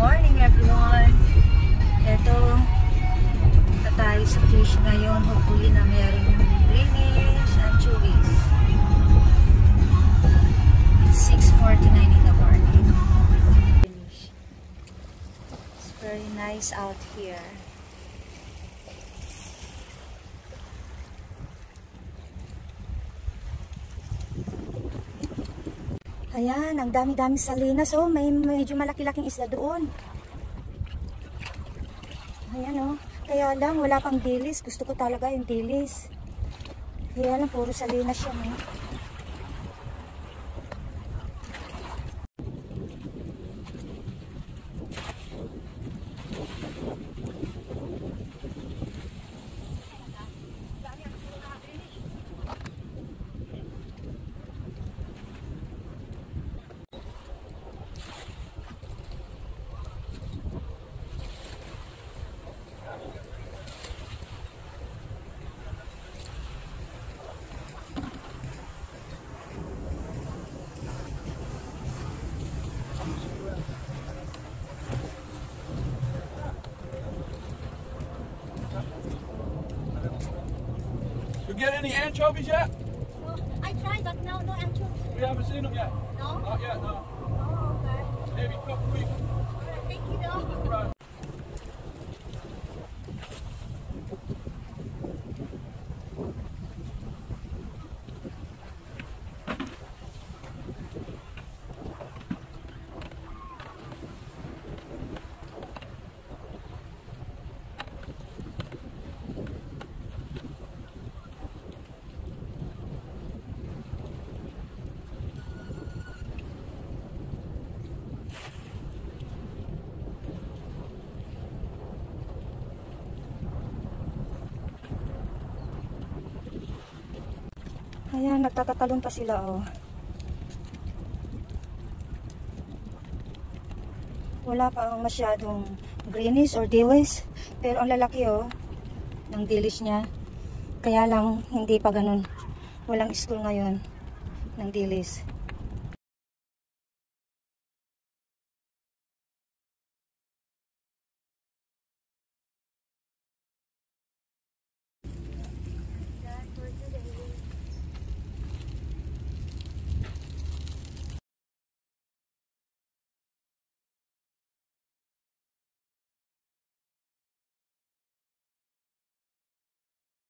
morning everyone. Ito, punta tayo sa fish ngayon. Hopefully na meron greenish anchovies. It's 6.49 in the morning. It's very nice out here. Ayan, ang dami-dami salinas. Oh, may medyo malaki-laking isda doon. Ayan oh. Kaya lang, wala pang dilis. Gusto ko talaga yung dilis. Kaya lang, puro salinas siya. Oh. Get any anchovies yet? Oh, I tried, but no, no anchovies. We haven't seen them yet. No? Not yet, no. Oh, okay. Maybe a couple weeks. Alright, thank you though. Right. Ayan, nagtatatalon pa sila oh. Wala pa masyadong greenish or dilis. Pero ang lalaki oh, ng dilis niya. Kaya lang, hindi pa ganun. Walang school ngayon ng dilis.